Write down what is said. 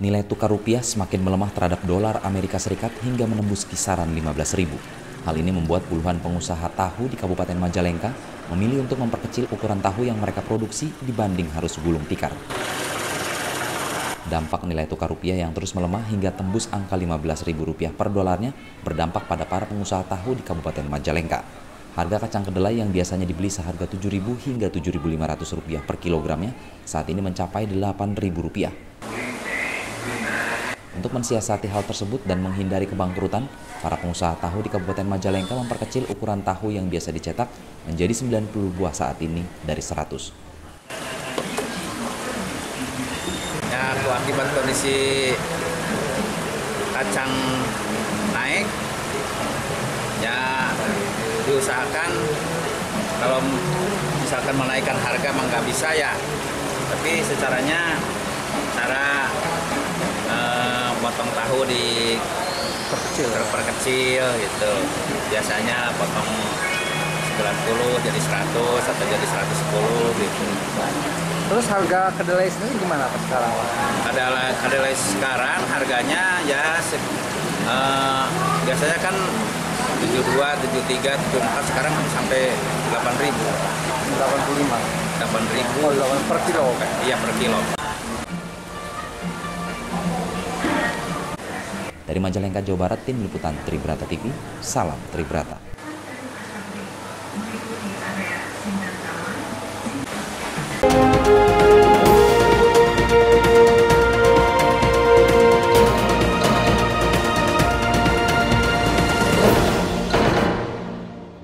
nilai tukar rupiah semakin melemah terhadap dolar Amerika Serikat hingga menembus kisaran 15.000. Hal ini membuat puluhan pengusaha tahu di Kabupaten Majalengka memilih untuk memperkecil ukuran tahu yang mereka produksi dibanding harus gulung tikar. Dampak nilai tukar rupiah yang terus melemah hingga tembus angka Rp15.000 per dolarnya berdampak pada para pengusaha tahu di Kabupaten Majalengka. Harga kacang kedelai yang biasanya dibeli seharga Rp7.000 hingga Rp7.500 per kilogramnya saat ini mencapai Rp8.000. Untuk mensiasati hal tersebut dan menghindari kebangkrutan, para pengusaha tahu di Kabupaten Majalengka memperkecil ukuran tahu yang biasa dicetak menjadi 90 buah saat ini dari 100. Ya, akibat kondisi kacang naik, ya diusahakan kalau misalkan menaikkan harga memang bisa ya, tapi secaranya cara tahu di perkecil perkecil gitu. Biasanya potong 90 jadi 100 atau jadi 110 gitu. Terus harga kedelai sendiri gimana Pak sekarang? Kedelai kedelai sekarang harganya ya uh, biasanya kan 72, 73, 74 sekarang sampai 8.000 85 8.000 oh, 8 per kilo iya per kilo Dari Majalengka, Jawa Barat, Tim Liputan Tribrata TV, Salam Tribrata.